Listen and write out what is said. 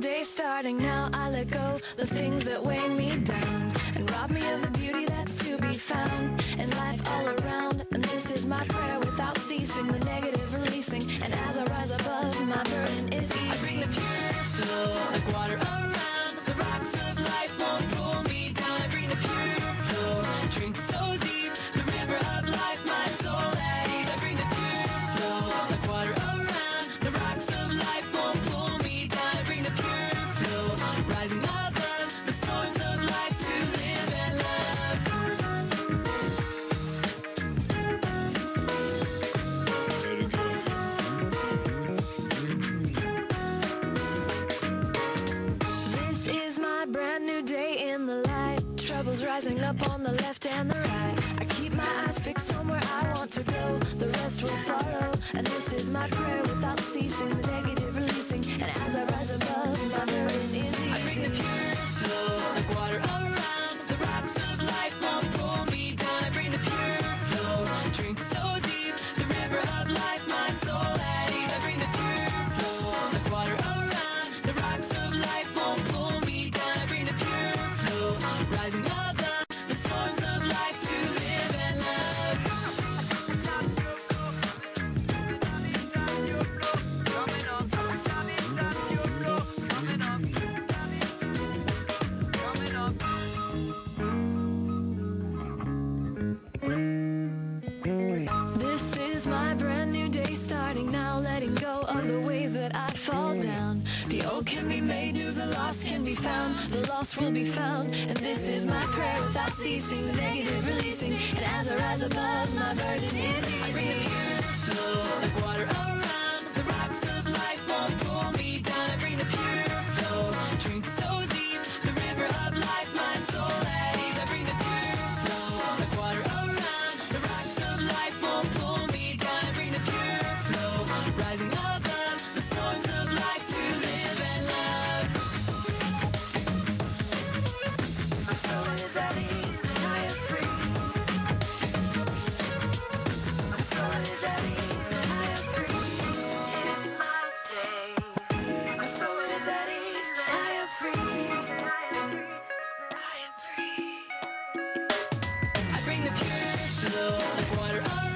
day starting now. I let go the things that weigh me down and rob me of the beauty that's to be found and life all around. And this is my prayer without ceasing, the negative releasing. And as I rise above, my burden is easy. I bring the pure flow like water around. The rocks of life won't pull me down. I bring the pure flow, drink so deep. The river of life, Rising up on the left and the right. I keep my now, letting go of the ways that I fall down. The old can be made new, the lost can be found, the lost will be found. And this is my prayer without ceasing, the negative releasing. And as I rise above, my burden is easy. I bring the pure flow like water around. the pure flow like water